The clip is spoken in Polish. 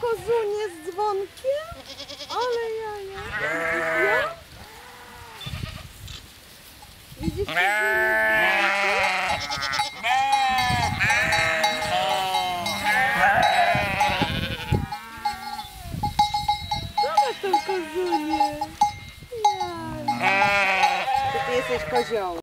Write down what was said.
kozunie z dzwonkiem? Ale jaja. Ja? Widzisz kozunię? Zobacz tą kozunię. Jaja. Czy ty jesteś kozioł?